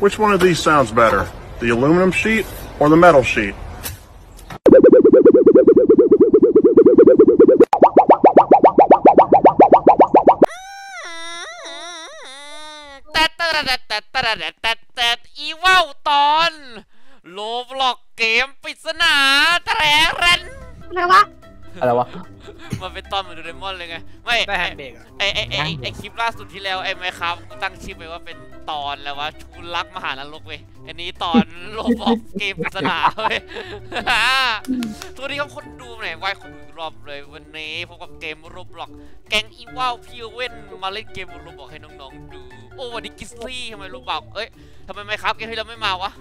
Which one of these sounds better? The aluminum sheet or the metal sheet? แต่ตอนโลบล็อกเกมปริศนาแทรเรนอะไรวะอะไรวะ มันเป็นตอนเหมือนโดเรมอนเลยไง ไม่ได้แฮนด์เบรกอไอไอคลิปล่าสุดที่แล้วไอ้ไหมครับตั้งชื่อไปว่าเป็นตอนแล้ววะชู รักมหานรกเว้ย อันนี้ตอนโลบล็อกเกมปริศนาเว้ยตัวนี้ครับคนดูไหนไว้คนดูอีกรอบเลย วันนี้พบกับเกมโรบล็อกแกงอีวาวพี่เว่นมาเล่นเกมโรบล็อกให้น้องๆดู โอ้วันนี้กิสลี่ทำไมโรบล็อกเอ้ยทำไมไหมครับเกมที่เราไม่มาวะ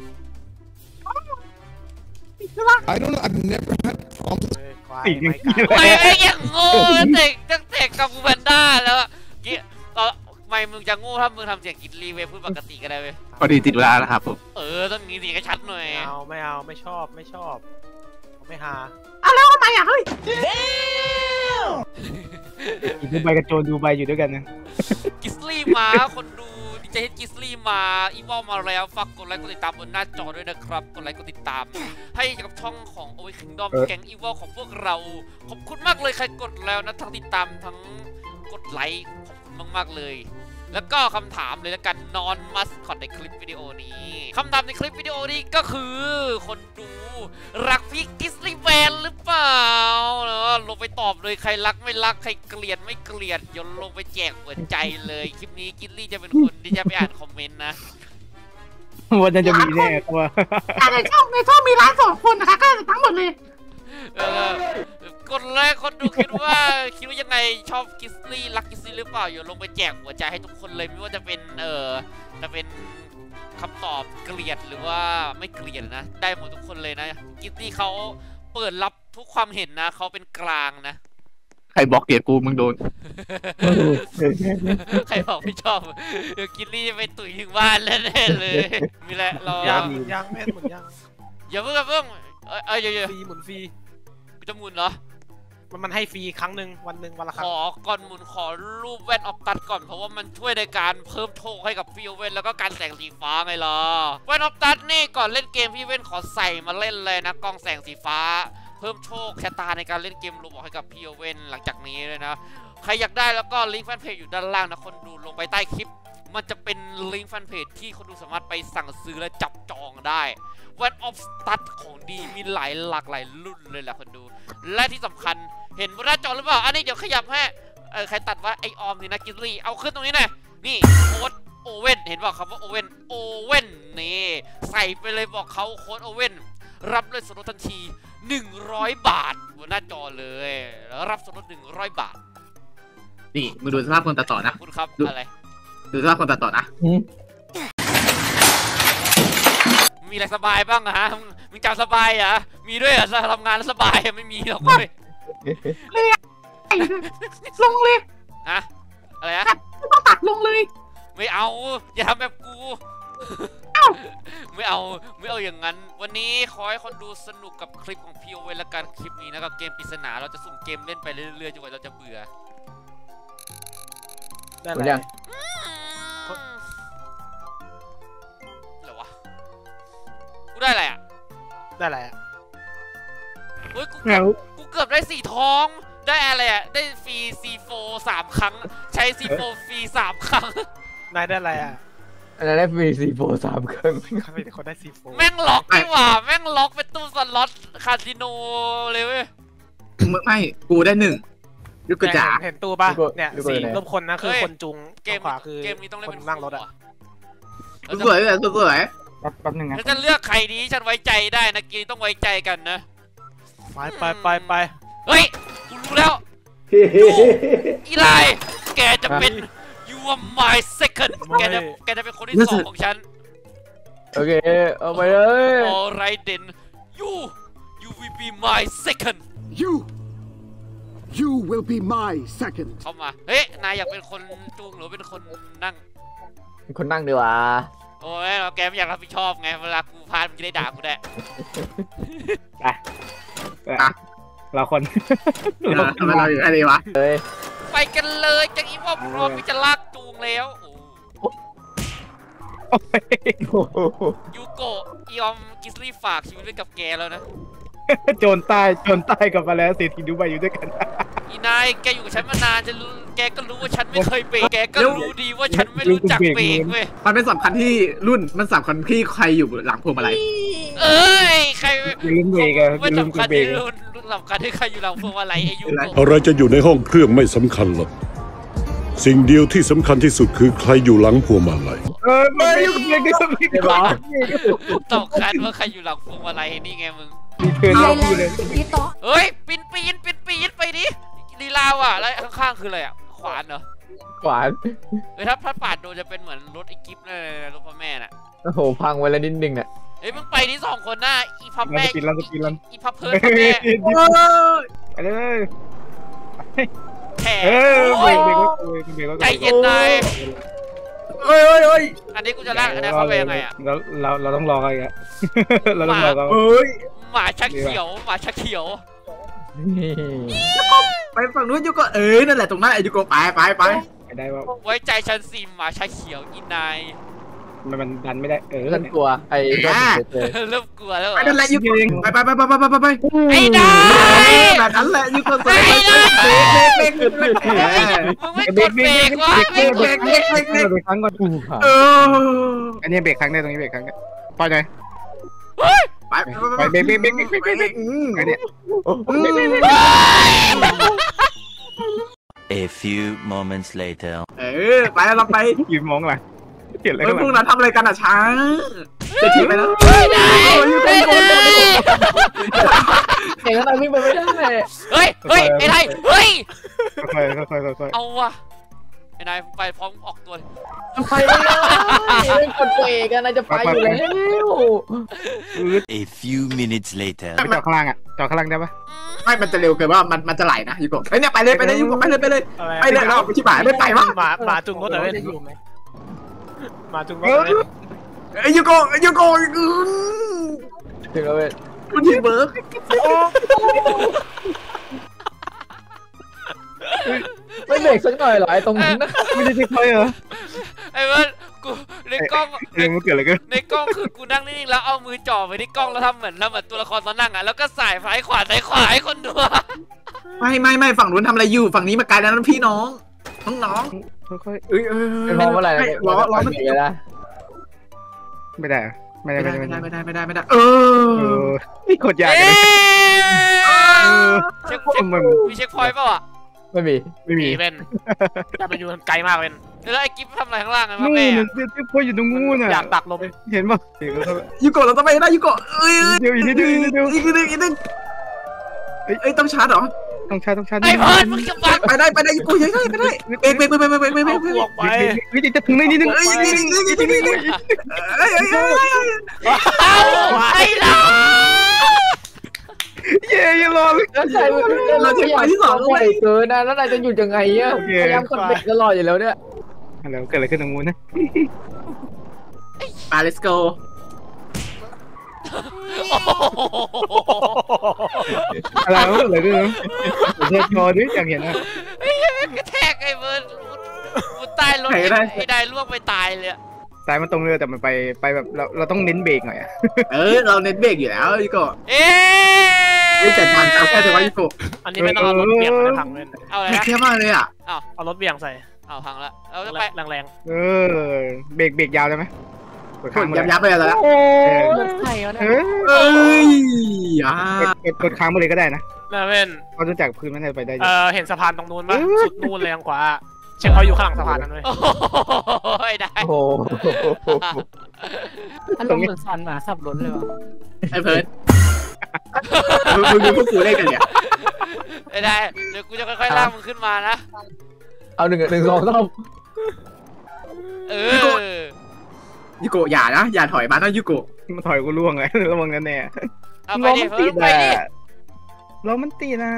I don't know. I've never had problems. เออควายไม่กล้าไม่ไอ้ยังโง่เด็กตั้งแต่กับกูแพนด้าแล้วอะกี้ตอน ไม่มึงจะโง่ถ้ามึงทำเสียงกินรีเว้ยพูดปกติก็ได้เว้ยพอดีติดเวลาแล้วครับผมเออต้องมีเสียงให้ชัดหน่อยไม่เอาไม่เอาไม่ชอบไม่ชอบไม่หาเอาแล้วทำไมอะเฮ้ยดูใบกับโจรดูใบอยู่ด้วยกันนะกิสลี่มาคนดูดีใจที่กิสลี่มาอีวอลมาแล้วฝากกดไลค์กดติดตามบนหน้าจอด้วยนะครับกดไลค์กดติดตาม ให้กับช่องของโอเวคิงดอมแก๊งอีวอลของพวกเราขอบคุณมากเลยใครกดแล้วนะทั้งติดตามทั้งกดไลค์ขอบคุณ มาก ๆ เลย แล้วก็คำถามเลยละกันนอนมัสคอตในคลิปวิดีโอนี้คำถามในคลิปวิดีโอนี้ก็คือคนดูรักพี่กิสลี่แวนหรือเปล่าเนอะลงไปตอบเลยใครรักไม่รักใครเกลียดไม่เกลียดโยนลงไปแจกหัวใจเลย คลิปนี้กิสลี่จะเป็นคนที่จะไปอ่านคอมเมนต์นะวันนั้นจะมีแน่ตัวแต่ในช่องในช่องมีร้านสองคนนะคะก็ทั้งหมดเลยเออ กดเลยคนดูคิดว่าคิดว่ายังไงชอบกิสลี่รักกิสลี่หรือเปล่าโยนลงไปแจกหัวใจให้ทุกคนเลยไม่ว่าจะเป็นเออจะเป็นคำตอบเกลียดหรือว่าไม่เกลียดนะ ได้หมดทุกคนเลยนะกิสลี่เขาเปิดรับทุกความเห็นนะเขาเป็นกลางนะใครบอกเกลียดกูมึงโดน ใครบอกไม่ชอบเดี๋ยวกินลี่จะไปตุ๋ยถึงบ้านแล้วแน่เลย มีแหละรอยังยังแม่หมุนยังอย่าเพิ่งอย่าเพิ่งเอ้ยเอ้ยเดี๋ยวเดี๋ยวฟรีหมุนฟรีกูจะหมุนเหรอ มันมันให้ฟรีครั้งหนึ่งวันหนึ่งวันละครั้งอก่อนหมุนขอรูปแว่นออฟตัดก่อนเพราะว่ามันช่วยในการเพิ่มโชคให้กับพี่เว่นแล้วก็การแสงสีฟ้าไงล่ะแว่นออฟตัดนี่ก่อนเล่นเกมพี่เว่นขอใส่มาเล่นเลยนะกล้องแสงสีฟ้า เพิ่มโชคชะตาในการเล่นเกมรูบอกให้กับพี่เว่นหลังจากนี้เลยนะใครอยากได้แล้วก็ลิงก์แฟนเพจอยู่ด้านล่างนะคนดูลงไปใต้คลิป มันจะเป็นลิงก์แฟนเพจที่คนดูสามารถไปสั่งซื้อและจับจองได้แว่นออฟสตัดของดีมีหลายหลากหลายรุ่นเลยแหละคนดู และที่สำคัญเห็นบนหน้าจอหรือเปล่า อันนี้เดี๋ยวขยับให้เออใครตัดว่าไอออมนี่นะกินรีเอาขึ้นตรงนี้หน่อยนี่โค้ดโอเว่นเห็นบอกคำว่าโอเว่นโอเว่นนี่ใส่ไปเลยบอกเขาโค้ดโอเว่นรับเลยส่วนลดทันที 100 บาทบนหน้าจอเลยแล้วรับส่วนลด100 บาท นี่มึงดูสภาพคนตัดต่อขนะอบคุณครับดูอะไร ดูสภาพคนตัดต่อนะมีอะไรสบายบ้างอะฮะมึงมึงจำสบายเหรอะมีด้วยเหรอทำงานแล้วสบายอะไม่มีหรอกเว้ยลงเลยอะอะไรอะไม่ต้องตัดลงเลย ไม่เอา อย่าทำแบบกูไม่เอาไม่เอาอย่างนั้น วันนี้ขอให้คนดูสนุกกับคลิปของพี่โอเวนและการคลิปนี้นะครับเกมปริศนาเราจะสุ่มเกมเล่นไปเรื่อยๆจนกว่าเราจะเบื่อได้หมดเลยั กูได้อะไรอะ ได้แหละเฮ้ยกูเหงากูเกือบได้สีทอง ได้อะไรอะ ได้ฟรี C4 สามครั้ง ใช้ C4 ฟรีสามครั้ง นายได้อะไรอะอะไรได้ฟรีซีโฟสามเครื่องเขาเป็นคนได้ซีโฟแม่งล็อกนี่หว่า แม่งล็อกเป็นตู้สล็อตคาสิโนเลยเว้ยมึงไม่ กูได้หนึ่งยุกกระจ๋าเห็นตู้ป่ะ เนี่ยสีรูปคนนะคือเฮ้ยคนจุงเกมขวาคือเกมนี้ต้องเล่นคเป็นนนั่งรถอะคู่สวยเลยสวย แป๊บแป๊บนึงนะถ้าจะเลือกใครดีฉันไว้ใจได้นะกีต้องไว้ใจกันนะ ไปไปไปไปเฮ้ยกูรู้แล้วอีไลแกจะเป็น you are my second แกจะแกจะเป็นคนที่สองของฉัน โอเค เอาไปเลย alright then you you will be my second You. You will be my second. เข้ามา เฮ้ย นายอยากเป็นคนจูงหรือเป็นคนนั่ง เป็นคนนั่งดีกว่า โอ้ยเราแกไม่อยากรับผิดชอบไงเวลากูพลาดมึงจะได้ด่ากูได้เราคนๆทำไมเราอยู่อะไรวะเลยไปกันเลยจากอีวอมพร้อมที่จะลากจูงแล้วโอ้โอ้โหยูโกะยอมกิสลี่ฝากชีวิตไว้กับแกแล้วนะ โจรใต้โจรใต้กับมาแล้วเศรษฐีดูใบอยู่ด้วยกัน อีนายแกอยู่กับฉันมานานจะรู้แกก็รู้ว่าฉันไม่เคยเบรกแกก็รู้ดีว่าฉันไม่รู้จักเบรกเว้ยมันเป็นสำคัญที่รุ่นมันสำคัญที่ใครอยู่หลังพวงมาลัยเอ้ยใครอย่าลืมเบรกอะไม่อย่าลืมสำคัญเบรที่กอะรุ่นรุ่นสำคัญที่ใครอยู่หลังพวงมาลัยไอายุโกะอะไรจะอยู่ในห้องเครื่องไม่สำคัญหรอกสิ่งเดียวที่สำคัญที่สุดคือใครอยู่หลังพวงมาลัยเออไม่ยุ่งเบรกก็ไม่ได้หรอสำคัญว่าใครอยู่หลังพวงมาลัยนี่ไงมึง มีเพื่อนเราอยู่เลยเฮ้ยปีนปีนปีนปีนไปดิลีลาวอะแล้วข้างๆคืออะไรอะขวานเหรอขวานเฮ้ยถ้าถ้าปาดโดนจะเป็นเหมือนรถไอ้กิฟต์เลยรถพ่อแม่น่ะโอ้โหพังไว้แล้วนิดนึงอะเฮ้ยมึงไปที่สองคนน่ะอีพับแม่เราจะปิดเราจะปิดเราอีพับเพิร์ดพ่อแม่ไปเลยแถเออเบรโอ้ยกเบรกเบรกเบรกใจเย็นนายเอ้ยเอ้ยเอ้ยอันนี้กูจะลากอันนี้เข้าไปยังไงอะเราเราเราต้องรอกันอีกอะเราต้องรอกันเอ้ย หมาชักเขียวหมาชักเขียวไปฝั่งนู้นยูโกะเอ้ยนั่นแหละตรงนั้นไอ้ยูโกะไปไปไปไปได้ว่าไว้ใจฉันสิหมาชักเขียวอีนายมันมันดันไม่ได้เออเล่นกลัวไอ้เจ้าเจอเริ่มกลัวแล้วเหรไปอนั่นแหละยูโกะไปไปไปไปไปไปไปไอ้นายแบบนั้นแหละยูโกะเบรกไอ้นายเบรกเบรกเบรกเบรกเบรกมึงไม่กดเบรกวะไม่กเบรดกเบรกเบรกเบรกเบรกครั้งก่อนเอออันนี้เบรกครั้งได้ตรงนี้เบรกครั้งได้ปล่อยหน่อย ไปไปเบรกเบรกเบรกเบรกเบรกเบรกอันนี้ A few moments later. เออไปแล้วเราไปยืนมองหลังเห็นอะไรเออข้างหพวกลังนั้นทำอะไรกันอะช้างจะถีบไปแล้วไม่ได้ไม่ได้เก่งขนาดวิ่งไปไม่ได้เฮ้ยเฮ้ยไอ้นายเฮ้ยค่อยค่อยค่อยเอาว่ะ ไอ้นายไปพร้อมออกตัวเลยไปไม่ได้เล่นกดเบรกกันนายจะไปอยู่แล้ว A few minutes later. ๆไปจอดข้างล่างอะจอดข้างล่างได้ปะไม่มันจะเร็วเกินว่ามันมันจะไหลนะยูโกะเฮ้ยเนี่ยไปเลยไปเลยยูโกะไปเลยไปเลยอะไรไปเลยเอาชิบหายไม่ไปวะหมาหมาจุงรถเหรอเว้ยจะอยู่ไหมหมาจุงรถเหรอเว้ยเอ้ยยูโกะยูโกะถึงแล้วเว้ยคุณทีเบิร์ก ไม่เบรกสักหน่อยเหรอไอ้ตรงนั้นนะไม่ได้เช็คพอยต์เหรอไอ้เบิร์ดกูในกล้องเรื่องมันเกิดอะไรขึ้นในกล้องคือกูนั่งนิ่งๆแล้วเอามือจ่อไปที่กล้องแล้วทำเหมือนทำเหมือนตัวละครตอนนั่งอะแล้วก็สายซ้ายขวาซ้ายขวาให้คนดูอะไม่ไม่ไม่ฝั่งนู้นทำอะไรอยู่ฝั่งนี้มาไกลแล้วนั่นพี่น้องน้องน้องค่อยเอ้ยเอ้ยเป็นเพราะอะไรไม่ล้อล้อมันเบรกนะๆไม่ได้เหรอไม่ได้ไม่ไม่ได้ได้ไม่ไม่ได้ได้ไม่ได้ไม่ได้ไม่ได้ เอเอออนี่โคตรยากเอ๊เลยะเช็คเช็คมันมีเช็คพอยต์เปล่าอะ ไม่มี ไม่มีมีเป็นจะไปอยู่ไกลมากเป็นแล้วไอ้กิฟทำอะไรข้างล่างไงวะนู่นแม่น่ะอะเช็คพอยต์อยู่ตรงนู้นน่ะอยากตักลมเห็นป่ะเดี๋ยวเรายูโกะเราต้องไปได้ยูโกะเอ้ยเดี๋ยวอีกนิดเดียวอีกนิดเดียวอีกนิดนึงอีกนิดนึงเอ้ยเอ้ยต้องชาร์จเหรอต้องชาร์จต้องชาร์จไอ้เพิร์ดมึงจะบังไปได้ไปได้ยูโกะยังได้ไปได้เบรกเบรกเบรกเบรกเบรกเบรกเบรเอากเบรกูกออกไปวิธีจะถึงได้นิดนึงเอ้ยนี่นี่นี่นี่นี่นี่เอ้ยเอ้ยเอ้ยเอาไอ้ล่ะ เย้ยังรอเลยแล้วใช่เราใช้ไฟที่สองบ่อยเกินนะแล้วนายจะหยุดยังไงอะพยายามกดเบรกตลอดอยู่แล้วเนี่ยแล้วเกิดอะไรขึ้นตรงนู้นนะมา let's go โอ้โหอะไรวะอะไรขึ้นนะเช็คพอดิอยากเห็นนะไอ้เหี้ยกระแทกไอ้เบิร์ดกูตายรถไอ้ไอ้ได้ล่วงไปตายเลยอะซ้ายมันตรงเรือแต่มันไปไปแบบเราเราต้องเน้นเบรกหน่อยอะเออเราเน้นเบรกอยู่แล้วยูโกะเอ๊ะเฮ้ยแต่ทันเอาแค่แต่ว่ายูโกะอันนี้ไม่ต้องเอารถเบี่ยงนะพังเป็นเอาอะไรแค่นะแค่มากเลยอะเอารถเบี่ยงใส่เอาพังละเราจะไปแรงแรงเออเบรกเบรกยาวได้ไหมกดยับยับไปแล้วโอ้ยใช่แล้วเอเนี่ยอเอ้ยอ่ากดกดค้างมาเลยก็ได้นะๆนะเป็นเพราะจากพื้นมันจะไปได้เออเห็นสะพานตรงนู้นปะสุดนู่นเลยทางขวาเช็คเขาอยู่ข้างหลังสะพานนั้นเว้ยโอ้โหได้โอ้โหอารมณ์เหมือนสันหมาสับล้นเลยวะไอ้เพิร์ด มึงมึงดูพวกกูเล่นกันเนี่ยไม่ได้ เดี๋ยวกูจะค่อยๆลากมึงขึ้นมานะ เอาหนึ่งหนึ่งสองสามเออ ยูโกะอย่านะ อย่าถอยมานะยูโกะมันถอยกูล่วงไงระวังกันแน่เอาไปล้อดิมันเพิ่ติมดไปอะดิล้อมันติดอะ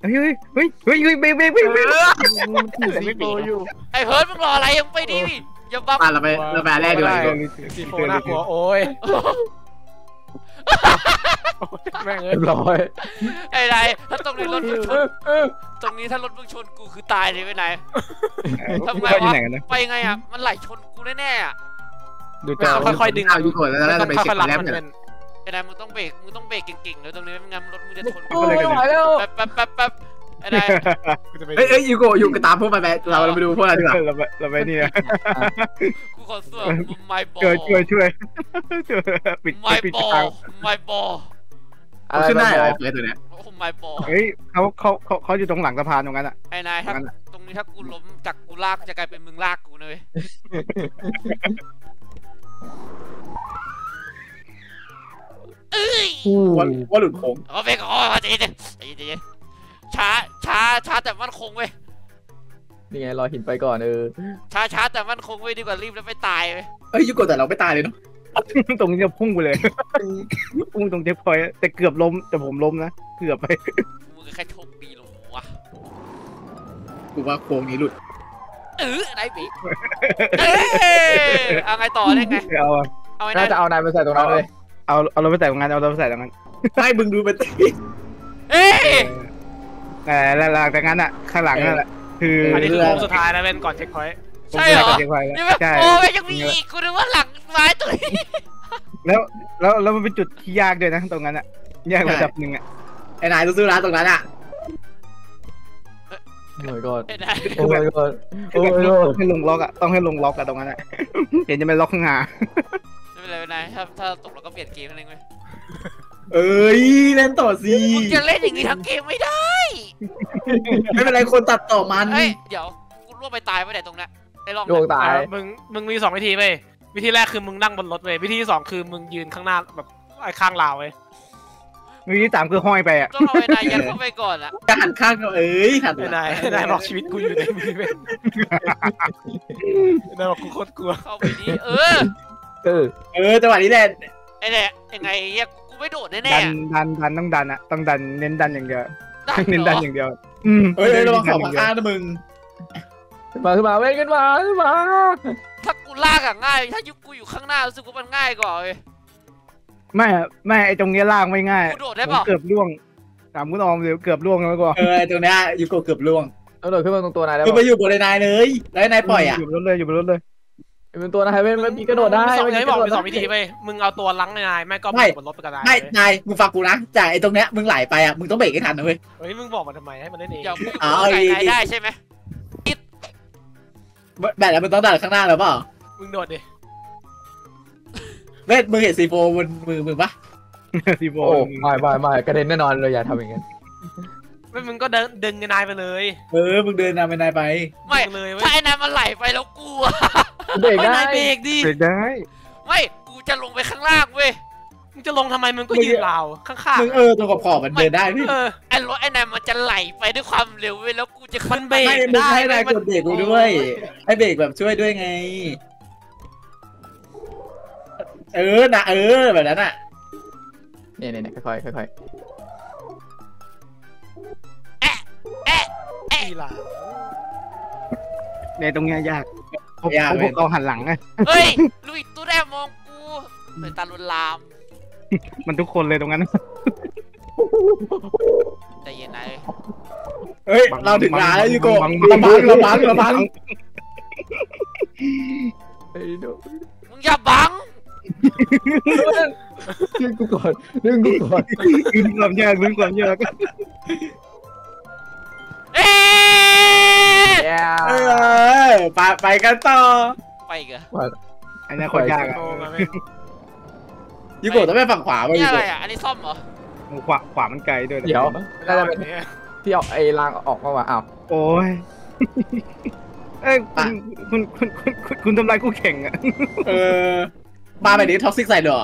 เฮ้ยเฮ้ยเฮ้ยเฮ้ยเฮ้ยเบรกเบรกเบรกเบรกมันติดแต่ไม่เบรกอยู่ไอ้เพิร์ดมึงรออะไรยังไปดิอย่าบังมาเราไปเราไปอันแรกดีกว่ายูโกะซีโฟน่ากลัวโอ้ย แม่งเอ้เรียยบร้อยไอ้ไรถ้าตรงนี้รถมึงชนตรงนี้ถ้ารถมึงชนกูคือตายเลยไปไหนทำไงเขาอยู่วะไหนกันนะไปไงอะมันไหลชนกูแน่ๆอะดูจอค่อยๆดึงเอายูโกะแล้วน่าจะไปค่เช็อคยๆรับแล้วมันเนี่ยเป็นไอ้นายมึงต้องเบรกมึงต้องเบรกเก่งๆเลยตรงนี้ไม่งั้นรถมึงจะชนโอ้ไม่ไหวแล้วแป๊บแป๊บแป๊บ แป๊บไอ้นายกูจะไปเอ้ยเอ้ยยูโกะยูกตามพวกไปไปเราเราไปดูพวกเราดีกว่าเราไปเราไปนี่นะกูขอสวมไม่บอช่วยช่วยช่วยช่วยปิดไม่ปิดบอทางไม่บออะไรขึ้นได้มาเหรบออกเฟิร์สตัวเนี้ยโอ้ไม่บอเฮ้ยเขาเขาเขาเขาอยู่ตรงหลังสะพานตรงนั้นอะไอ้นายถ้างั้นอะตรงนี้ถ้ากูล้มจากกูลากจะกลายเป็นมึงลากกูนะเลยเอ้ยว่าว่าหลุดโค้งเอาไปก่อนใจเย็นใจเย็น ช้าช้าช้าแต่มั่นคงเว้ยนี่ไงรอหินไปก่อนเออช้าช้าแต่มั่นคงเว้ยดีกว่ารีบแล้วไปตายเว้ยเอ้ยยูโกะแต่เราไม่ตายเลยเนาะตรงนี้จะพุ่งไปเลย พุ่งตรงเจ็คพอยต์แต่เกือบล้มแต่ผมล้มนะ เกือบไปมึงก็แค่โชคดีหรอวะกูว่าโค้งนี้หลุดเออไอ้บีเอ้ยเอาไงต่อได้ไงเอาอะเอาไอ้น่านั่นจะเอานายไปใส่ตรงนั้นเลยเอาเอาเราไปใส่ตรงนั้นเอาเราไปใส่ตรงนั้นให้มึงดูไปตีเอ้ย แต่แล้วหลังจากนั้นอะข้างหลังนั่นแหละคืออันนี้คือโค้งสุดท้ายนะเป็นก่อนเช็คพอยต์ใช่เหรอเช็คพอยต์นี่แล้วแบบใช่โอ้ยยังมีอีกกูนึกว่าหลังไม้ตัวนี้แล้วแล้วแล้วมันเป็นจุดที่ยากด้วยนะตรงนั้นอะยากระดับหนึ่งอะไอ้นายซื้อร้านตรงนั้นอะโอ้ยก่อนไอ้นายโอ้ยก่อนคืโอ้อยแบบก่อนให้ลงล็อกอะต้องให้ลงล็อกอะตรงนั้นอะเห็นจะเป็นล็อกข้างหน้าไม่เป็นไรไม่เป็นไรถ้าถ้าตกเราก็เปลี่ยนเกมนั่นเองเว้ย เอ้ยเล่นต่อสิมึงจะเล่นอย่างนี้ทั้งเกมไม่ได้ ไม่เป็นไรคนตัดต่อมันเฮ้ยเดี๋ยวกูล่วงไปตายไปไหนตรงนั้นไอ้รอบโยงตายอะมึงมึงมีสองวิธีเว้ยวิธีแรกคือมึงนั่งบนรถเว้ยวิธีที่สองคือมึงยืนข้างหน้าแบบไอ้ข้างราวเว้ยวิธีสามคือห้อยไปอะต้องเอาไอ้นายยัดเข้าไปก่อนอะจะหันข้างก็เอ้ยหันไอ้นายไอ้นายบอกชีวิตกูอยู่ในมือเว้ยไอ้นายบอกกูโคตรกลัวเข้าไปนี้เออเออเออจังหวะนี้แหละไอ้เนี่ยยังไงเฮียกู ไม่โดดแน่ดัๆนอะดันดันต้องดันอะต้องดันเน้นดันอย่างเดียวได้เน้นเหรดันออย่างเดียว อืมเอ้ยเอ้ยระวังดัเข่านอย่ข้างเดียวๆนะมึงขึ้นมาขึ้นมาเว้ยขึ้นมาขึ้นมาถ้ากูลากอะง่าย ถ้ายุคกูอยู่ข้างหน้ารู้สึกว่ามันง่ายกว่าเว้ยไม่อะไม่ไอตรงเนี้ยลากไม่ง่ายกูโดดได้ผมเปล่าเกือบล่วงถามคุณออมเลยเกือบล่วงแล้วก็เออไอ้ตรงเนี้ยยูโกะเกือบล่วงเอาโดดขึ้นมาตรงตัวนายได้คือปะไปอยู่บนไอ้นายเลยแล้วไอ้นายปล่อยอะอยู่บนรถเลยอยู่บนรถเลย เป็นตัวนายเว้ยมันมีกระโดดได้สองมันอย่างมีที่กบอระกโดดมีสองวิธีได้เว้ยมึงเอาตัวลังในนายแม่ก็ไม่บนรถไปกับนายไม่เว้ยนายมึงฟังกูนะจากไอ้ตรงเนี้ยมึงไหลไปอะมึงต้องเบรกให้ทันนะเว้ยเฮ้ยมึงบอกมาทำไมให้มันเล่นเองเดี๋ยวกูอยู่เอาไกลอีกนายได้ใช่ไหมแบบแล้วมึงต้องดันข้างหน้าแล้วเปล่ามึงโดดดิเว้ยมึงเห็นซีโฟบนมือมึงปะซีโฟโอ้ไม่ไม่ไม่กระเด็นแน่นอนเลยอย่าทำอย่างนั้นไม่มึงก็เดินดึงนายไปเลย เออมึงเดินนำไปนายไป ไม่ดึงเลยเว้ยถ้าไอ้นายมันไหลไปแล้วกูอะ เบรกได้ นายเบรกดิเบรกได้ ไม่กูจะลงไปข้างล่างเว้ยมึงจะลงทำไมมึงก็ยืนราวข้างมึงเออตรงขอบๆมันเดินได้พี่ ๆเออไอ้รถไอ้นายมันจะไหลไปด้วยความเร็วเว้ยแล้วกูจะมัขึ้นนเบรไม่กมึงได้ให้นายมักดเบรกกูด้วย ให้เบรกแบบช่วยด้วยไง เออนะเออแบบนั้นอะ เนี่ยเนี่ยเนี่ยค่อยๆค่อยทีหลังในตรงเนี้ยยาก เพราะยากเพราะเว้พวยกเราหันหลังไงเฮ้ยลุยตู้แรกมองกูสายตาลวนลาม มันทุกคนเลยตรงนั้นใจเย็นนายเฮ้ย เราถึงร้านแล้วยูโกะบังระบังระบังระบังๆเฮ้ยดูมึงอย่าบังดึงกูก่อนดึงกูก่อนลุ้นความยากลุ้นความยากเอ๊ะแย่เออ ไปไปกันต่อ ไปอีกเหรออันนี้คนยากอะโอ้มาไม่ยูโกะต้องไปฝั่งขวาไปนี่ยูอะไรโกะอะ อันนี้ซ่อมเหรอขวาขวามันไกลด้วยนะเดี๋ยวได้น่าจะแบเป็นบนี้ที่เอาไอ้รางออกมาว่ะอ้าวโอ้ยเอ้ยคุณคุณคุณคุณคุณคุณทำลายคู่แข่งอะเออมาแบบนี้ท็อกซิกใส่เหรอ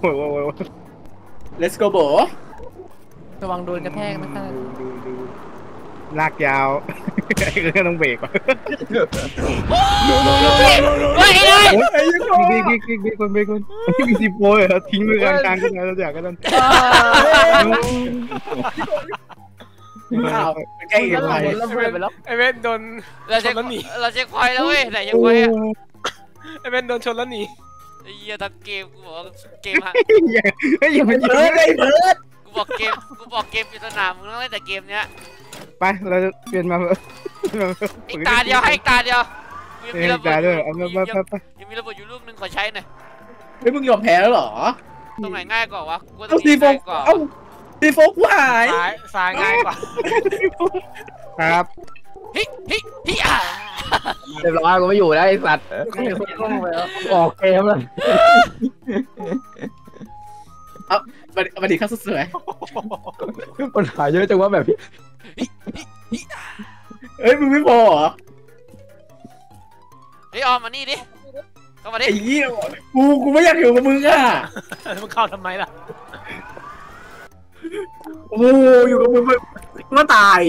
โอ้ยโอ้ยโอ้ย let's go โบระวังโดนกระแทกนะคะดูดูดู ลากยาว ไอ้ก็ต้องเบรกว่ะเฮ้ยไอ้นายไอ้ยูโกะเบรกเบรกเบรกเบรกคนเบรกคนมีสิบโปรเหรอทิ้งมือกลางกลางกันแล้วอยากกันนั่นอ้าวเป็นแค่เห็นไประเบิดไปแล้วไอเวนโดนเราเช็คแล้วหนีเราเช็คพอยแล้วเว้ยไหนยังไงอะไอเวนโดนชนแล้วหนีไอ้เหี้ยทั้งเกมกูบอกว่าเกมฮะเฮ้ยอย่ามาเบิร์ดไอ้เบิร์ด กูบอกเกมกูบอกเกมปริศนามึงต้องเล่นแต่เกมเนี้ยไปเราจะเปลี่ยนมาอีกตาเดียวให้อีกตาเดียวยังเอ้มียระเบิได้ดด้วยอยู่เอาไปยังไปไปไปยังมีระเบิดอยู่ลูกหนึงขอใช้หน่อยเฮ้ยมึงยอมแพ้แล้วเหรอตรงไหนง่ายกว่าวะกูว่าตรเอางซีนี้โฟง่ายกว่าเอาซีโฟกูหายซ้ายซ้ายง่ายกว่าครับฮิฮิฮิอะเรียบร้อยกูไม่อยู่แล้วไอ้สัตว์ออกเกมเลยเอา บัดบัดดีข้าวสวยปัญหาเยอะจังว่าแบบเฮ้ยมึงไม่พอเหรอเฮ้ยออมมานี่ดิเข้ามาดิไอ้เหี้ยกูกูไม่อยากอยู่กับมึงอะแล้วมึงเข้าทำไมล่ะโอ้อยู่กับมึงมันก็ตาย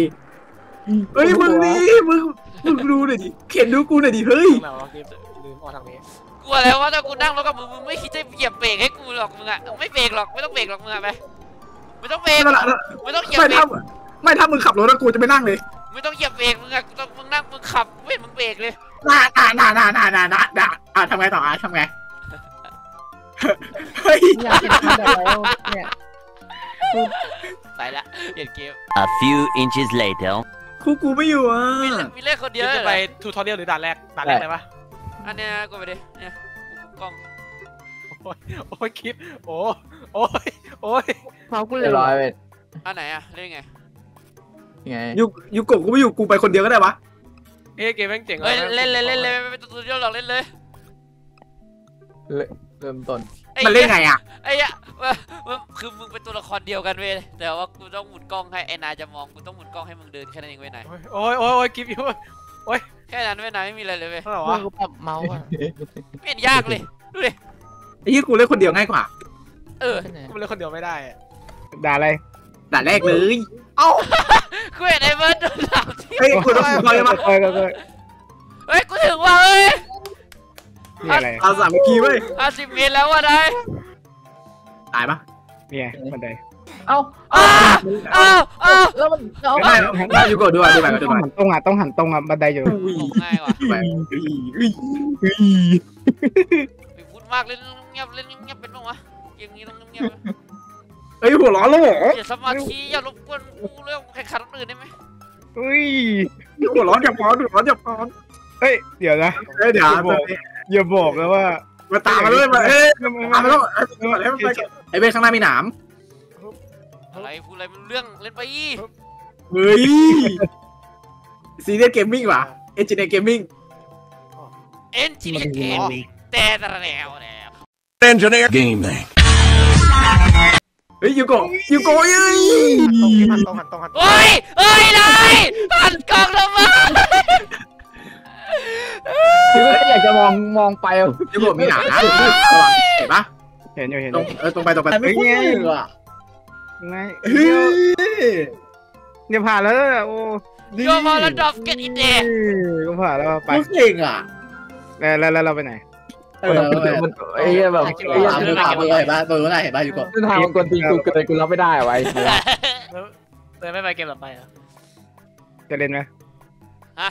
เฮ้ยมึงนี่มึงมึงดูหน่อยดิเข็นดูกูหน่อยดิเฮ้ยตรงไหนวะลืมลืมออกทางนี้ก ลัวแล้วว่าถ้ากูนั่งรถกับมึงมึงไม่คิดจะเหยียบเบรกให้กูหรอกมึงอะไม่เบรกหรอกไม่ต้องเบรกหรอกมึงอะไปไม่ต้องเบรกนั่นแหละไม่ต้องเหยียบไม่เบรถ้ากไม่ถ้ามึงขับรถแล้วกูจะไม่นั่งเลยไม่ต้องเหยียบเบรกมึงอะกูต้องมึงนั่งมึงขับเว้ยมึงเบรกเลยน่าน่าน่าน่าน่าน่าน่าน่าอะทำไงต่ออะทำไงเฮ้ยอยากจะทำแบบแล้วเนี่ยไปละเปลี่ยนเกม A few inches later. คู่กูไม่อยู่อะมีเล่นมีเล่นคนเดียวจะเลยเหรไปอทูทอเรียลหรือด่านแรกด่านแรกเลยปะ อันเนี้ยกูไปดิเนี่ยกูกล้องโอ้ยโอ้ยคลิปโอ้โอ้ยโอ้ยเขากูเลยร้อยเว้ยอันไหนอะเล่นไงไงยูยูโกะกูไม่อยู่กูไปคนเดียวก็ได้วะเอ้ยเกมแม่งเจ๋งเฮ้ยนะเล่นเลยเล่นเลยไม่ต้องตัวเดียวหรอกเล่นเลยเริ่มต้นไอ้มันเล่นไงอะไอ้เหี้ยว่าว่าคือมึงเป็นตัวละครเดียวกันเว้ยแต่ว่ากูต้องหมุนกล้องให้ไอ้นายจะมองกูต้องหมุนกล้องให้มึงเดินแค่นั้นเองเว้ยนายโอ้ยโอ้ยโอ้ยคลิปอยู่ แค่นั้นเว้ยนายไม่มีอะไรเลยเว้ยเท่าไหร่มึวะงกูปรับเมาส์อะไม่เห็นยากเลย ดูดิ ไอ้ยี่กูเล่นคนเดียวง่ายกว่า เออ กูเล่นคนเดียวไม่ได้อะด่าอะไร ด่านแรกเลยกูเห็นไอ้เบิร์ดโดนหลับที่เฮ้ยคนละคนเลยมาเอ้ยเอ้ยเอ้ยเฮ้ย กูถึงว่าเอ้ยนี่อะไรเอาสามเมื่อกี้เว้ยห้าสิบเมตรแล้วว่ะนายตายปะเนี่ยบันได เอ้าอ้าวอ้าวอ้าวแล้วมันเอาไม่ไม่ไม่ยูโกะด้วยดูไปดูต้องไปหันตรงอะต้องหันตรงอะบันไดอยู่ง่ายว่ะดูไปไปพูดมากเล่นเงียบเล่นเงียบเป็นบ้างวะเกมนี้ต้องเงียบๆนะเฮ้ยหัวร้อนแล้วเหรออย่าสมาธิอย่ารบกวนกูเรื่องแข่งขันคนอื่นได้ไหมอุ้ยหัวร้อนอย่าพอนหัวร้อนอย่าพอนเฮ้ยเดี๋ยวนะเฮ้ยเดี๋ยวอย่าบอกนะว่ามาตามมาเลยมาเอ้ยตามมาแล้วไอ้เบ้ข้างหน้ามีหนาม อะไรพูดอะไรมันเรื่องเล่นไปอีเฮ้ย serious gaming ว่ะ Engineer Gaming Engineer Gameแต่แต่แล้วแล้ว Engineer Gaming เฮ้ยยูโกะยูโกะเอ้ยตรงหันตรงหันตรงหันตรงเฮ้ยเฮ้ยนายหันกล้องทำไมคืออยากจะมองมองไปยูโกะมีหนามนะระวังเห็นปะเห็นอยู่เห็นตอรงยู่เออตรงไปตรงไปไม่พูดเลยอะ ไงเฮ้ยเดี๋ยวผ่านแล้วโอ้โยมาแล้วดรอปเก็ตอินเดย์ก็ผ่านแล้วไปเก่งอะแล้วแล้วเราไปไหนเออไอ้เหี้ยแบบไอ้เหี้ยเออทางมันเห็นป่ะตัวนั้นเห็นป่ะอยู่ก่อนทางมันกวนตีนกูเกินกูรับไม่ได้ไว้แล้วเลยไม่ไปเกมต่อไปอะจะเล่นไหมฮะ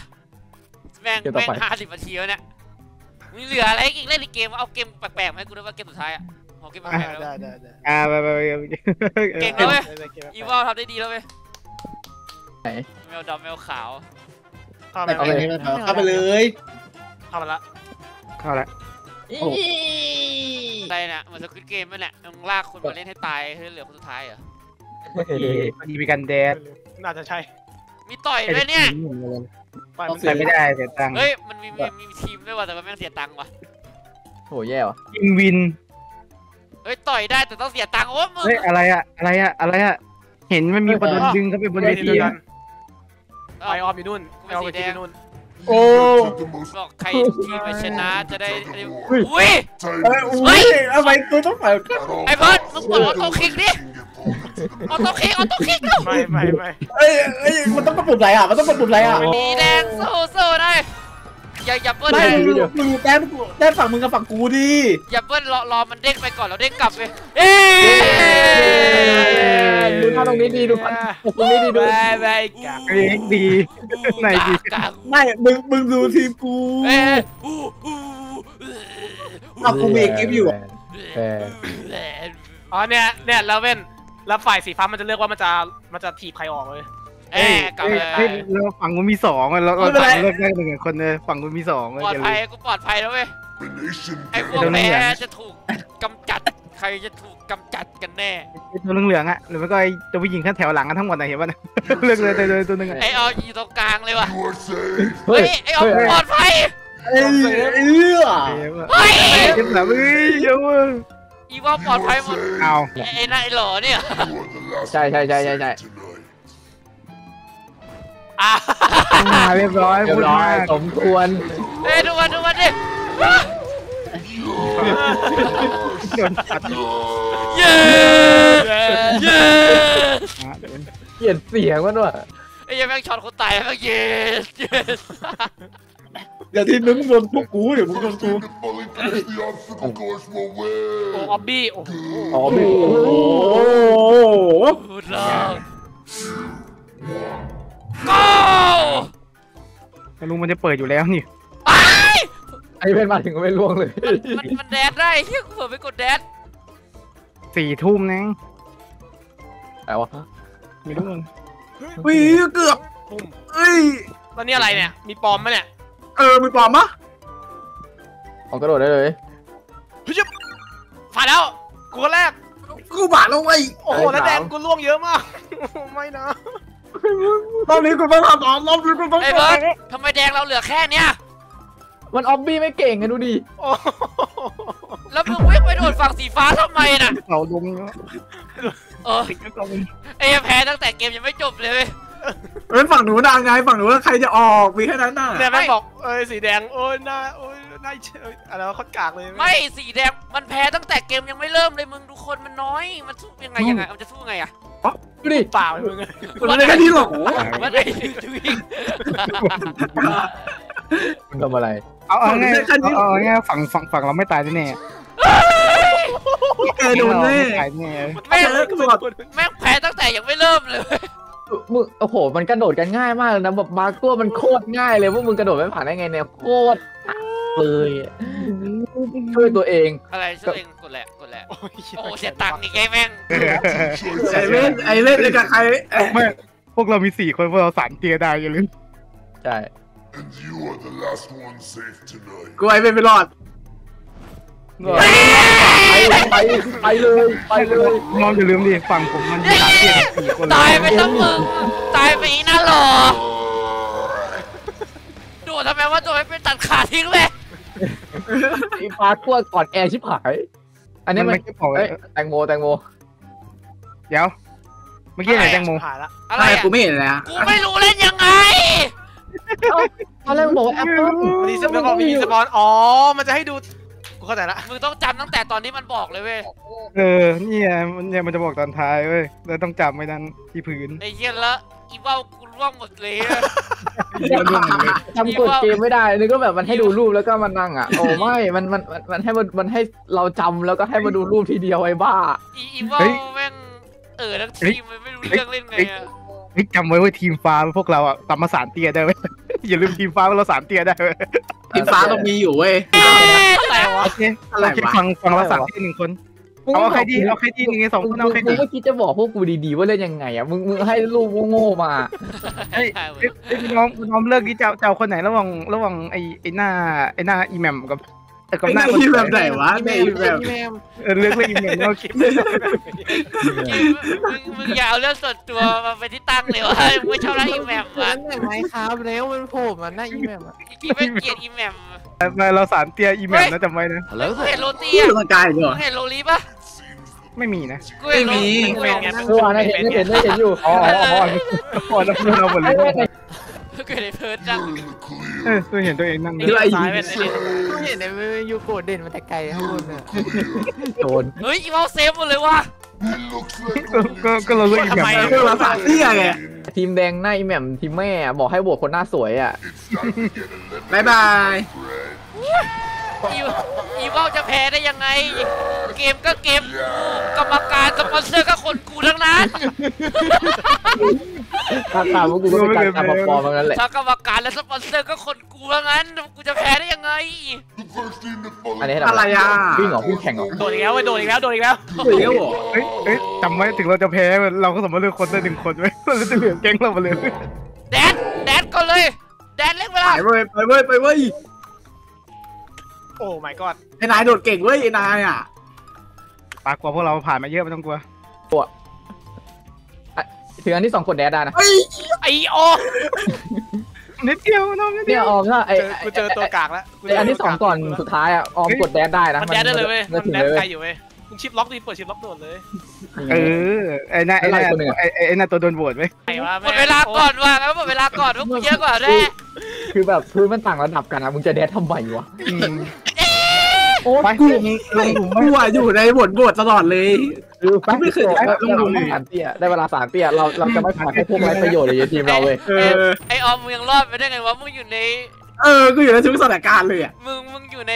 แม่งแม่งห้าสิบนาทีแล้วเนี่ยมีเหลืออะไรอีกเล่นในเกมเอาเกมแปลกๆมาให้กูด้วยว่าเกมสุดท้ายอะ เอาเกมแปลกๆแล้วได้ได้ได้อ่าไปไปไปเก่งนะเว้ยได้เกมอีวอลทำได้ดีแล้วเว้ยแมวดำแมวขาวเข้าไปเอาไปเข้าไปเลยเข้ามาละเข้าละอะไรเนี่ยเหมือนสควิตเกมนั่นแหละมึงลากคนมาเล่นให้ตายให้เหลือคนสุดท้ายเหรอมีมีกันแดดน่าจะใช่มีต่อยด้วยเนี่ยไปมันใส่ไม่ได้เสียตังค์เฮ้ยมันมีมีมีทีมด้วยว่ะแต่ว่าแม่งเสียตังค์ว่ะโหแย่ว่ะยิงวิน เฮ้ยต่อยได้แต่ต้องเสียตังค์โอ้มึงเฮ้ยอะไรอะอะไรอะอะไรอะเห็นมันมีคนโดนดึงเข้าไปบนเวทีอะไปออมอยู่นู่นไปออมอยู่ที่นู่นโอ้บอกใครทีมไปชนะจะได้อุ้ยเฮ้ยทำไมกูต้องเปิดไอ้เบิร์ดมึงกดออโต้คลิกดิออโต้คลิกออโต้คลิกเร็วไม่ไม่ไม่เอ้ยเอ้ยมันต้องกดปุ่มอะไรอะมันต้องกดปุ่มอะไรอะดีแดงสู้สู้ได้ อย่าอย่าเบิ้ลไม่นะมึงแต้มกูแต้มฝั่งมึงกับฝั่งกูดิอย่าเบิ้ลรอรอมันเด้งไปก่อนแล้วเด้งกลับไปเอ๊ะดูหน้าตรงนี้ดีดูตรงนี้ดีดูบายบายกักเอ็กดีไหนดีกักไม่มึงมึงดูทีมกูเอ๊ะอู้อู้เอากูมีกิฟต์อยู่อ๋อเนี่ยเนี่ยแล้วเว้นแล้วฝ่ายสีฟ้ามันจะเลือกว่ามันจะมันจะถีบใครออกเลย เอ้ยกลับเอ้ยเลยเอ้ยเราฝั่งกูมีสองอะเราเราฝั่งเลือกได้หนึ่งคนเลยฝั่งกูมีสองเลยปลอดอย่าภัลืยมกูปลอดภัยแล้วเว้ยไอ้พวกเดี๋ยวนะแพ้เนี่ยจะถูกกำจัดใครจะถูกกำจัดกันแน่ไอ้ตัวเหลืองๆอะหรือไม่ก็ไอ้ตัวผู้หญิงข้างแถวหลังกันทั้งหมดอะเห็นป่ะเลือกเลยตัวตัวตัวหนึงอะไอ้อออยู่ตรงกลางเลยว่ะเฮ้เฮ้ยยไอ้ออปลอดภัยเอ้ยเอื้อเห็นป่ะเฮ้ยเจ็บหลังเอ้ยเยอะเว้ยอีว่าปลอดภัยหมดเอาไอ้นั่นไอ้หล่อเนี่ยใช่ใช่ใช่ใช่ใช่ อะมาเรียบร้อยเรียพูบดร้อมายกสมควรเอ้ยดูมันดูมันดิโดนตัดเย้เย้นะโดนเกลียดเสียงมันว่ะไอ้ยังแม่งช็อตคนตายแม่งเย้เย้เดี๋ยวที่มึงโดนพวกกูเดี๋ยวมึงโดนกูโโอ้ออบบี้โอ้โหอ๋อไม่โอ้โห พูดลองโก้ไม่รู้มันจะเปิดอยู่แล้วนี่ไอ้ไอ้เป็นมาถึงก็ไม่ล่วงเลยมันมันแดดได้เฮียกูเผื่อไปกดแดดสี่ทุ่มนะอะไรวะไม่รู้มันวิ่งเกือบปุ้มเอ้ยแล้วนี่อะไรเนี่ย มีปลอมไหมเนี่ย เออ มีปลอมปะเอากระโดดได้เลยผ่านแล้วกูคนแรกกูบาดแล้วเว้ยโอ้โหแล้วแดงกูล่วงเยอะมาก ไม่นะ รอบนี้กูต้องทำต่อรอบนี้กูต้องไอ้เบิร์ดทำไมแดงเราเหลือแค่เนี้ยมันออบบี้ไม่เก่งไงดูดิโอ้โหแล้วมึงวิ่งไปโดดฝั่งสีฟ้าทำไมน่ะเราลงเออไอ้แพ้ตั้งแต่เกมยังไม่จบเลยเว้ยเอ้ยฝั่งหนูนางไงฝั่งหนูว่าใครจะออกมีแค่นั้นน่ะเนี่ยแม่งบอกเอ้ยสีแดงโอ้ยหน้าโอ้ย หน้าเฉยอะไรวะโคตรกากเลยไม่สีแดงมันแพ้ตั้งแต่เกมยังไม่เริ่มเลยมึงดูคนมันน้อยมันสู้ยังไงยังไงมันจะสู้ไงอะดูดิเปล่าเลยมึงมันไม่ได้แค่นี้หรอกมันไอ้ดูอีกทำอะไร เอาเอาง่ายเอาเอาง่ายฝั่งฝั่งฝั่งเราไม่ตายแน่แกโดนแน่ตายแน่แม่งเออตรวจแม่งแพ้ตั้งแต่ยังไม่เริ่มเลยเว้ยมึงโอ้โห มันกระโดดกันง่ายมากเลยนะแบบมาร์ตัวมันโคตรง่ายเลยว่ามึงกระโดดไม่ผ่านได้ไงเนี่ยโคตร เลยอะช่วยตัวเองอะไรช่วยเองกดแหละกดแหละโอ้โหเสียตังค์อีกไอ้แม่งไอ้เล่นไอ้เล่นกับใครเอ้ยไม่พวกเรามีสี่คนพวกเราสามเตียได้อย่าลืมใช่กูไอ้เป็นไม่รอดไปไปไปเลยไปเลยน้องอย่าลืมดิฝั่งผมมันมีสามเตียกับสี่คนเลตายยไปทั้งมึงตายไปอีน่าหล่อโดดทำไมว่าโดดไม่เป็นตัดขาทิ้งเลย ไอ้ปลากั้วก่อนแอร์ชิบหาย อันนี้มันมันไม่ใช่ของเอ้ยแตงโมแตงโม เดี๋ยว เมื่อกี้ไหนแตงโมผ่านละอะไรอะไรอะกูไม่เห็นเลยอะกูไม่รู้เล่นยังไงตอนแรกมันบอกว่าแอปเปิ้ลมีสปอนมีสปอนอ๋อ มันจะให้ดู กูเข้าใจละ มึงต้องจำตั้งแต่ตอนที่มันบอกเลยเว้ย เออ เนี่ยมันเนี่ยมันจะบอกตอนท้ายเว้ยเราต้องจำไว้นั้นที่พื้นไอ้เหี้ยแล้ว อีว่าวกูร่วงหมดเลยอะจำกดเกมไม่ได้นึกว่าแบบมันให้ดูรูปแล้วก็มันนั่งอะ โอ้ไม่มันมันมันมันให้มันมันให้เราจำแล้วก็ให้มาดูรูปทีเดียวไอ้บ้า อีอีว่าวแม่งเออทั้งทีมมันไม่รู้เรื่องเล่นไงอะเฮ้ยจำไว้ว่าทีมฟ้าพวกเราอะกลับมาสามเตียได้เว้ยอย่าลืมทีมฟ้าว่าเราสามเตียได้เว้ยทีมฟ้าเรามีอยู่เว้ยอะไรวะโอเคอะไรโอเควะฟังฟังเราสามเตียหนึ่งคน เอาใครดีเอาใครดีหนึ่งในสองคนเอาใครมึดีงเมื่อกี้จะบอกพวกกูดีๆว่าเล่นยังไงอะมึงมึงให้รูปโง่ๆมาเฮ้ยเอ้ยเอ้ยน้องน้องเลือกที่จะเอาจะเอาคนไหนระหว่างระหว่างไอ้ไอ้หน้าไอ้หน้าอีแหมมกับเออกับไอ้หน้าในคนทีมสแบวยบไหนวะในทีมแบบเออเลือกเลือกอีแหมมโอเคกิมมึงมึงอย่าเอาเรื่องส่วนตัวมาเป็นที่ตั้งเลยวะมึงไม่ชอบรักอีแหมมอะนั่นไหมครับแล้วมันโผล่มาหน้าอีเมลอะกิมไม่เกลียดอีแหมมมาเราสามเตียอีแหมมนะจำไว้นะมึงเห็นโรตีที่อะร่างกายเหรมึองเห็นโรลีปะ ไม่มีนะกูเห็นโรไม่มีกูเห็นเมื่อวานน่ะเห็นเห็นเห็นอยู่อ๋ออ๋ออ๋ออ๋อแล้วเพื่อนเราหมดเลยกูเห็นเพิร์ดจังเออตัวเห็นตัวเองนั่งคือไอ้ซ้ายเป็นไอ้นี่กูเห็นในมือยูโกะเด่นมาแต่ไกลข้างบนน่ะโดนเฮ้ยอีวอลเซฟหมดเลยว่ะก็ก็ก็เราเลือกอีแหมมคือเราสามเตี้ยไงทีมแดงหน้าอีแหม่มทีมแม่อะบอกให้โหวตคนหน้าสวยอะบายบาย อีอีวอลจะแพ้ได้ยังไง เกมก็เกมกูกรรมการสปอนเซอร์ก็คนกูกูทั้งนั้นตาตาพวกกูก็เป็นการตามปลอมๆเหมือนกันแหละถ้ากรรมการและสปอนเซอร์ก็คนกูทั้งนั้น กูจะแพ้ได้ยังไง อันนี้ให้อะไรอะ วิ่งเหรอวิ่งแข่งเหรอโดนอีกแล้วเว้ยโดนอีกแล้วโดนอีกแล้วเฮ้ยเหรอเฮ้ยเฮ้ยจำไว้ถึงเราจะแพ้เราก็สามารถเลือกคนได้หนึ่งคนไว้เราจะเหลือแก๊งเราไปเลย แดนแดนก่อนเลย แดนเล่นเวลาไปเว้ยไปเว้ยไปเว้ย โอ้ my god ไอ้นายโดดเก่งเว้ยไอ้นายอะปากกว่าพวกเราผ่านมาเยอะไม่ต้องกลัวถึงอันที่สองกดแดดได้นะเฮ้ยไอโอนิดเดียวน้องนิดเดีเนี่ยยวออมถ้าไอเจอกูเจอตัวกากแล้วกูไออันที่สองก่อนสุดท้ายอะออมกดแดดได้นะมันแดนได้เลยเว้ยมัมันนถึงแดนเลยไกลอยู่เว้ย มึงชิปล็อกดิเปิดชิปล็อกโดดเลยเออไอ้น่าไอ้น่าแล้วไอ้คนหนึ่งอะไอ้ไอ้ไอ้น่าตัวโดนโหวตไหมไหนวะหมดเวลาก่อนว่ะงั้นหมดเวลาก่อนพวกกูเยอะกว่าแน่คือแบบพื้นมันต่างระดับกันนะมึงจะแดดทำไมวะอืมโอ้ไปกูลงหลุมไหมกูอะอยู่ในบทบทตลอดเลยคือแป๊บไม่เคยได้ลงหลุมได้เวลาสามเตี้ยได้เวลาสามเตี้ยเราเราจะไม่ผ่านให้พวกไร้ประโยชน์เลยในทีมเราเว้ยเออไอออมมึงยังรอดไปได้ไงวะมึงอยู่ใน เออ กูอยู่ในทุกสถานการณ์เลยอะ มึงมึงอยู่ใน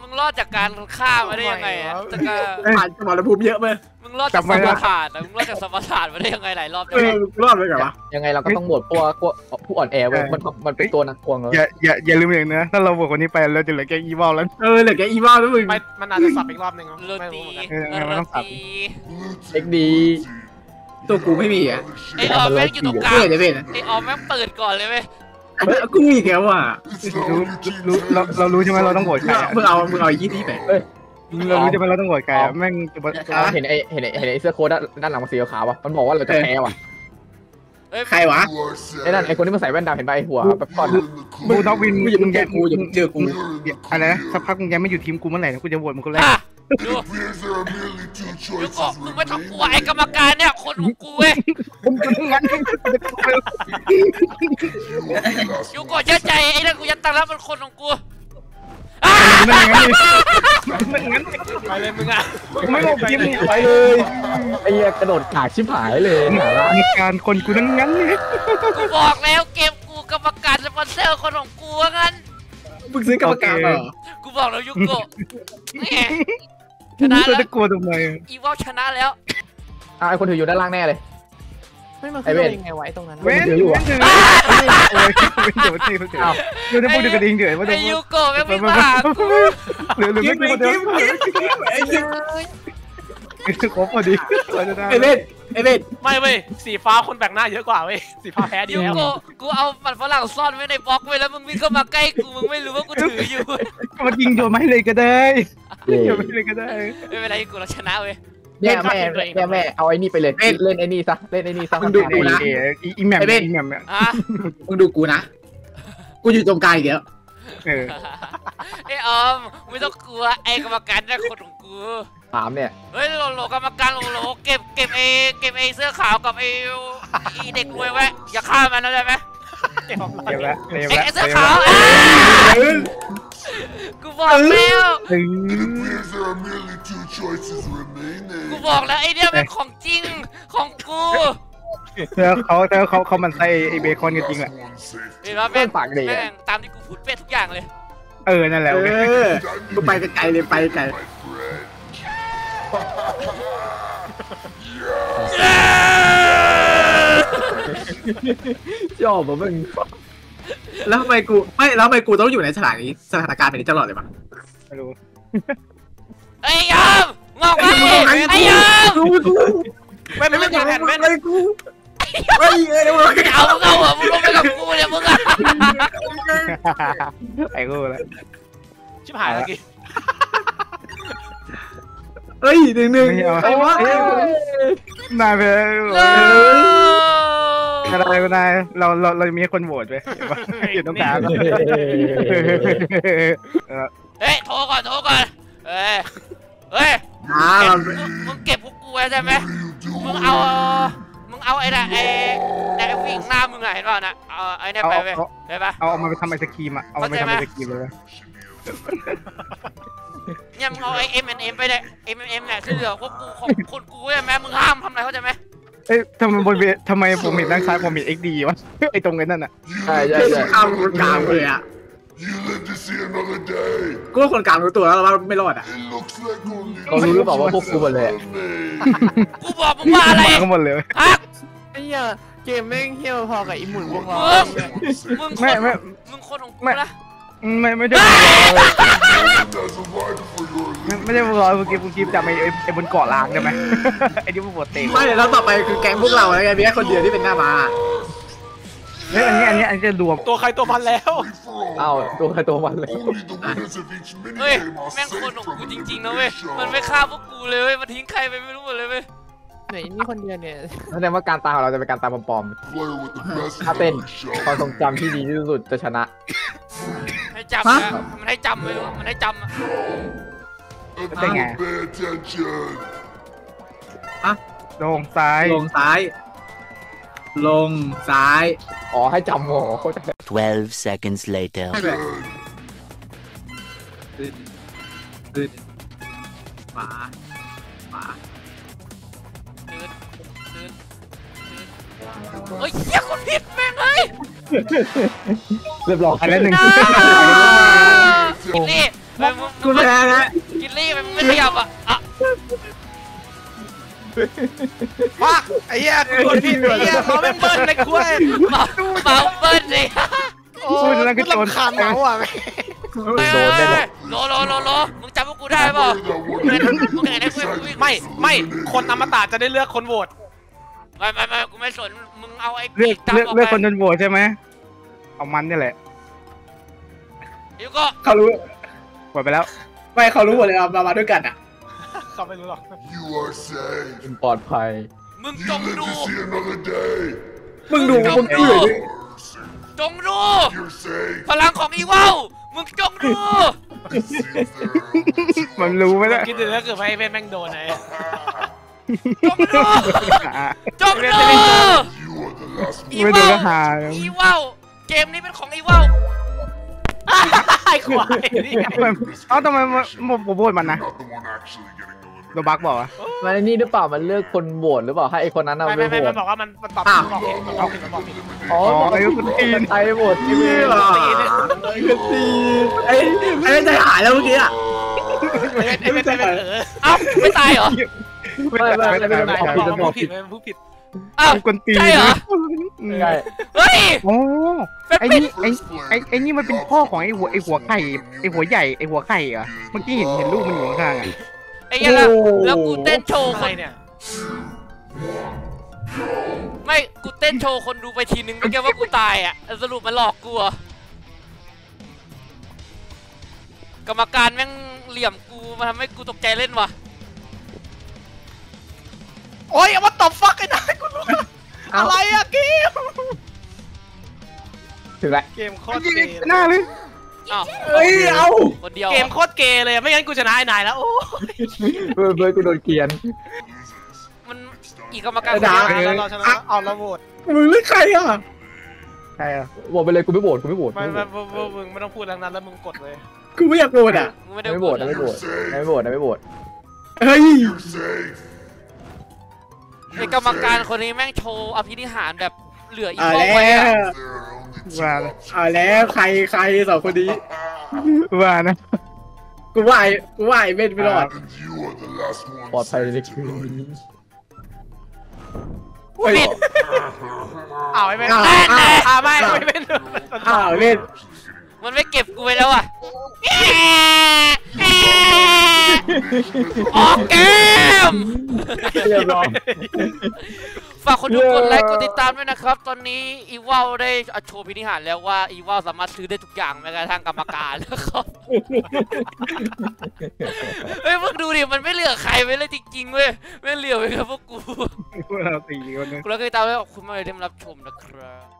มึงรอดจากการฆ่ามาได้ยังไงอะจากการผ่านสมรภูมิเยอะไปมึงรอดจากสมรฐานอะมึงรอดจากสมรฐานมาได้ยังไงหลายรอบเอจังอกูรอดไปไงวะยังไงเราก็ต้องโหวตพวกพวกผู้อ่อนแอเว้ยมันมันเป็นตัวนักควงเลยอย่าอย่าอย่าลืมอย่างนะถ้าเราโหวตคนนี้ไปเราจะเหลือแก๊งอีวอลแล้วเออเหลือแกอีบ้าแล้วมึงไม่มันอาจจะสับอีกรอบหนึงโรไม่ตีรู้เหมือนกันเออเออมันต้องปรับโรตีเอ็กดีตัวกูไม่มีอะไอออมแม่งอยู่ตรงกลางเว้ยเดี๋ยวเว้ยนะไอออมแม่งเปิดก่อนเลยเว้ย กูมีอีกแล้วอะรู้รู้เราเรารู้ใช่ไหมเราต้องโหวตใครอะมึงเอามึงเอาไอ้ยี่นี่ไปเรารู้ใช่ไหมเราต้องโหวตใครอะแม่งจะมาเราเห็นไอเห็นไอ้เห็นไอเสื้อโค้ทด้านหลังมันสีขาวป่ะมันบอกว่าเราจะแพ้ว่ะเฮ้ยใครวะไอ้นั่นไอคนที่มันใส่แว่นดำเห็นป่ะไอหัวแบบก้อนกูท็อกวินกูอย่ามึงเจอกูอย่ามึงเจอกูอะไรนะสักพักมึงยังไม่อยู่ทีมกูเมื่อไหร่นะกูจะโหวตมึงคนแรกอะ ดูดูก่อนมึงไม่ต้องกลัวไอกรรมการเนี่ยคนของกูเว้ยผมจะงั้นยูโกะเชื่อใจไอ้นั่นกูยัดตังค์แล้วมันคนของกูอะไม่งั้นไม่งั้นไปเลยมึงอะไม่บอกทีมมึงไปไปเลยไอ้เหี้ยกระโดดกากชิบหายเลยหาละมีการคนกูทั้งนั้นเลยกูบอกแล้วเกมกูกรรมการสปอนเซอร์คนของกูว่างั้นมึงซื้อกรรมการเหรอกูบอกแล้วยูโกะแหม ชนะเราแล้วจะกลัวทำไมอีวอลชนะแล้วอะไอคนถืออยู่ด้านล่างแน่เลยไม่มาไอ้ขึ้นเว้ยยังไงไวะไอ้ตรงนั้นเว้นเดี๋ยวอยู่อะโอ้ยเดี๋ยวสิเดี๋ยวเราจะพูดถึงกระดิ่งเดือดว่าไอจะยูโกะแม่งไม่มาหากูเหลือเหลือกิไม่มกี่ไอ้คนเดีกิยวมไอ้กิมครบพอดีเราจะได้ไอ้เว้นไอ้เว้นไม่เว้ยสีฟ้าคนแบ่งหน้าเยอะกว่าเว้ยสีฟ้าแพ้ดียูแล้วโกะกูเอาบัตรฝรั่งซ่อนไว้ในบล็อกไว้แล้วมึงวิ่งเข้ามาใกล้กูมึงไม่รู้ว่ากูถืออยู่มันยิงโยนไม่เลยก็ได้ เย้โยนไม่เลยก็ได้ไม่เป็นไรกูเราชนะเว้ยแม่แม่แม่แม่เอาไอ้นี่ไปเลยเล่นไอ้นี่ซะเล่นไอ้นี่ซะมึงดูกูนะอีแมมอีแมมอะมึงดูกูนะกูอยู่ตรงกลางอีกแล้วเออไอออมไม่ต้องกลัวไอกรรมการเนี่ยคนของกูถามเนี่ยเฮ้ยโหลโหลกรรมการโหลโหลเก็บเก็บไอเก็บไอเสื้อขาวกับไอไอเด็กรวยไว้อย่าฆ่ามันนะได้ไหมเดี๋ยวเดี๋ยวละเดี๋ยวไอละไอ้เสื้อขาวอะ กูบอกแล้วถึงกูบอกแล้วไอเนี่ยเป็นของจริงของกูเธอเขาเธอเขาเขามันใส่ไอเบคอนกันจริงแหละเห็นไหมแม่งแม่งตามที่กูพูดเป๊ะทุกอย่างเลย เออนั่นแหละเอโอเคอกูไปไกลๆเลยไปไกลชอบผมมึง แล้วทำไมกูไม่แล้วทำไมกูต้องอยู่ในสถานนี้สถานการณ์แบบนี้ตลอดเลยปะไม่รู้ไอ้ยามงอกมาดิไอ้ยามกูกูไม่ไม่ไม่แผ่นแม่นไอ้กูไอ้เอ้ยมึงเอามึงเอาเหรอมึงลงไปกับกูเนี่ยมึงอะไอ้กูแล้วชิบหายแล้วกี่เฮ้ยหนึ่งหนึ่งไอ้วะนายไปเลิอะไรก็ได้เราเราเรามีคนโหวตไปอยู่ตรงกลางเฮ้ยโทรก่อนโทรก่อนเฮ้ยเฮ้ยอ่าเก็เราบมึงมึงเก็บพวกกูไว้ใช่ไหมมึงเอามึงเอาไอ้น่ะไอ้ไอ้วิ่งหน้ามึงอะเห็นป่ะน่ะเอาไอ้เนี่ยไปไปไปปะเอาเอามาไปทำไอศครีมอะเอามาไปทำไอศครีมเลยเนี่ยมึงเอาไอ้ M N M ไปเลย M N M เนี่ยที่เหลือพวกกูของคนกูใช่ไหมมึงห้ามทำอะไรเข้าใจไหม เอ้ยทำไมบนเวทำไมผมเห็นด้านซ้ายผมเห็น XD วะไอตรงนั้นน่ะ ใช่ใช่ใช่ข้ามกูกลางเลยอะกูว่าคนกลางรู้ตัวแล้วว่าไม่รอดอะเขารู้หรือเปล่าว่าพวกกูหมดเลย กูบอกมึงว่าอะไรมากันหมดเลย ฮะไอ้เหี้ยเกมแม่งเฮี้ยวพอกับไอ้หมุนวงล้อมึงมึงคไม่นไม่ มึงคนของกูไม่นะ ไม่ไม่ได้ไม่ไม่ได้บอกเมื่อกี้เมื่อกี้จำไอ้ไอ้ไอ้บนเกาะล้างได้ไหมไอ้ที่มันปวดเตะไม่เดี๋ยวเราต่อไปคือแก๊งพวกเราแล้วไงมีแค่คนเดียวที่เป็นหน้าม้าเฮ้ยอันนี้อันนี้อันนี้จะรวมตัวใครตัวมันแล้วเอ้าตัวใครตัวมันเลยเฮ้ยแม่งคนของกูจริงๆนะเว้ยมันไม่ฆ่าพวกกูเลยเว้ยมันทิ้งใครไปไม่รู้หมดเลยเว้ยไหนนี่คนเดียวเนี่ยแสดงว่าการตายของเราจะเป็นการตายปลอมๆถ้าเป็นความทรงจำที่ดีที่สุดจะชนะให้ จำนะมันให้จำไม่รู้มันให้จำอะเป็นไงลงซ้าย ลงซ้าย ลงซ้ายอ๋อให้จำโอ้โหโคตร12 seconds later. ไม่แบบขึ้นขึ้นขวาขวาเดินเดินเดินเฮ้ยเหี้ยคนผิดแม่งเลย เรียบร้อยอันนั้นหนึ่งกินลี่ไปมึงกูแพ้นะกินลี่ไปมึงไม่ขยับอะอะว่าไอ้เหี้ยกูโดนผิดไอ้เหี้ยเขาไม่เบิ้ลเลยคุยเมาเมาเบิ้ลเลยโอ้ยกูรำคาญเมาอะโดนได้หรอโลโลโลโลมึงจำพวกกูได้เปล่ามึงเห็นมึงเห็นไอ้เพื่อนกูวิ่งไม่ ไม่ คนอมตะจะได้เลือกคนโหวต ไม่ไม่ไม่กูไม่สน มึงเอาไอ้เลือกตามเลือกออกเลือกไปคนจนโหวตใช่ไหมเอามันนี่แหละเดี๋ยวก็เขารู้หมดไปแล้ว ไม่เขารู้หมดเลยเอามามาด้วยกันอะ เขาไม่รู้หรอกปลอดภัย มึงจงดูมึงดูจมึงงดูดูดิจงดูพลังของอีวาวมึงจงดูมันรู้ไหมล่ะ คิดดูถ้าเกิดว่าไอ้เว้นแม่งโดนไอ้ จงดูจงดูอีไม่โดนวาวก็หาอีวาวเกมนี้เป็นของอีวาวไอ้ควายนี่ไงเอ้าทำไมมันผมผมโหวตมันนะโดนบักบอกอะมันไอ้นี่หรือเปล่ามันเลือกคนโหวตหรือเปล่าให้ไอ้คนนั้นเอาไม่ไปไม่โหวไม่มัตนบอกว่ามันมันตอบผิดบอกผิดมันบอกผิดมันบอกผิดอ๋อไอ้คนตีนไอ้โหวตที่เหี้เว้ยยตีไอ้ไอ้ใจหายแล้วเมื่อกี้อะไอ้เว้นไอ้เว้นไอ้เว้นเออเอ้าไม่ตายเหรอ ไม่ไม่ไม่ไม่ไม่ไม่บอกไม่ผิดมันพูดผิดเอ้าคนตีนใช่เหรอใช่เฮ้ยโอ้เป็นไอ้นี่ไอ้ไอ้ไอ้นี่มันเป็นพ่อของไอ้หัวไอ้หัวไข่ไอ้หัวใหญ่ไอ้หัวไข่เหรอเมื่อกี้เห็นเห็นลูกมันอยู่ข้างๆอะไอ้ยังแล้วกูเต้นโชว์ใครเนี่ยไม่กูเต้นโชว์คนดูไปทีนึงไม่แค่ว่ากูตายอะสรุปมันหลอกกูอะกรรมการแม่งเหลี่ยมกูมาทำให้กูตกใจเล่นว่ะ โอ้ยว่าตบฟักไอ้นายกูรู้อะไรอะเกม ถึงแล้วเกมโคตรเกย์หน้าเลยอ้าวเฮ้ยเอาคนเดียวเกมโคตรเกย์เลยไม่งั้นกูชนะไอ้นายแล้วโอ้ยเพื่อนเพื่อนกูโดนเกลียนมันอีกกรรมการไอ้คนดาเดียวเราชนะเอาเราโหวตมึงเลือกใครอะใช่อะโหวตไปเลยกูไม่โหวตกูไม่โหวตไม่ไม่มึงไม่ต้องพูดดังนั้นแล้วมึงกดเลยกูไม่อยากโกรธอะมึงไม่ได้ไม่โหวตนะไม่โหวตไม่โหวตนะไม่โหวตเฮ้ย ไอ้กรรมการคนนี้แม่งโชว์อภินิหารแบบเหลืออีกเอารอบแล้ไว้อะวว่าเลยเอาแล้วใครใครสองคนนี้ ว่านะ กูว่าไอ้กูว่าไอ้เบนไม่รอด ปลอดภัยในคืนนี้ปิดอ้าวไอ้เว้นอ้าวอ้าว ไม่ไม่เป็นอ้าวเบนมันไม่เก็บกูไปแล้วอะ ออกเกม เรียบร้อย ฝากคนดูกดไลค์กดติดตามด้วยนะครับ ตอนนี้อีวาลได้โชว์พินิหารแล้วว่าอีวาลสามารถซื้อได้ทุกอย่างแม้กระทั่งกรรมการนะครับ เฮ้ยมึงดูดิมันไม่เหลือใครไว้เลยจริงๆเว้ยไม่เหลือไว้กับพวกกูพวกเราสี่คนนึงกูแล้วก็ติดตามแล้วขอบคุณมากเลยที่มารับชมนะครับ